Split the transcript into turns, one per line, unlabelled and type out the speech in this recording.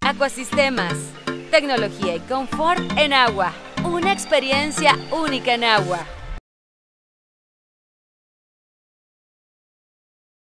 Acuasistemas. Tecnología y confort en agua. Una experiencia única en agua.